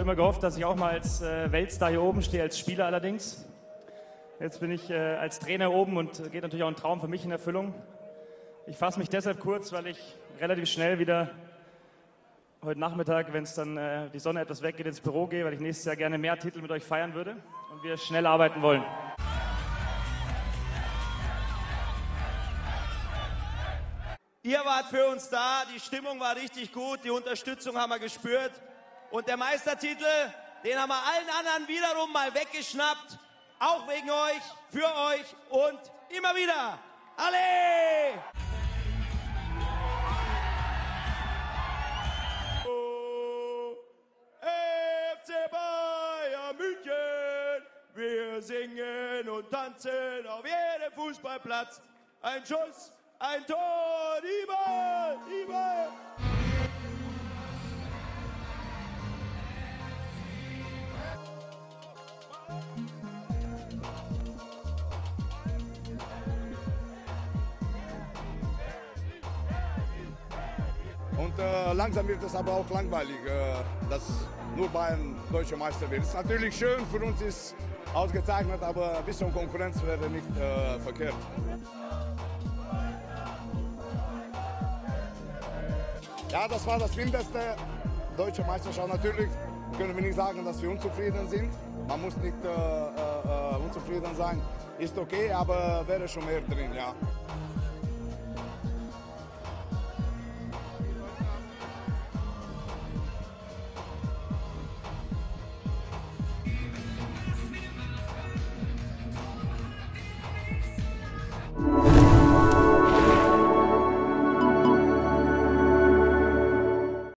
Habe immer gehofft, dass ich auch mal als äh, Weltstar hier oben stehe, als Spieler allerdings. Jetzt bin ich äh, als Trainer oben und geht natürlich auch ein Traum für mich in Erfüllung. Ich fasse mich deshalb kurz, weil ich relativ schnell wieder heute Nachmittag, wenn es dann äh, die Sonne etwas weggeht, ins Büro gehe, weil ich nächstes Jahr gerne mehr Titel mit euch feiern würde und wir schnell arbeiten wollen. Ihr wart für uns da, die Stimmung war richtig gut, die Unterstützung haben wir gespürt. Und der Meistertitel, den haben wir allen anderen wiederum mal weggeschnappt. Auch wegen euch, für euch und immer wieder. Alle! FC Bayern München, wir singen und tanzen auf jedem Fußballplatz. Ein Schuss, ein Tor, Lieber, Lieber. Äh, langsam wird es aber auch langweilig, äh, dass nur Bayern deutscher Meister wird. Es ist natürlich schön, für uns ist ausgezeichnet, aber ein bisschen Konkurrenz wäre nicht äh, verkehrt. Ja, das war das Mindeste. Deutsche Meisterschaft natürlich können wir nicht sagen, dass wir unzufrieden sind. Man muss nicht äh, äh, unzufrieden sein. Ist okay, aber wäre schon mehr drin, ja.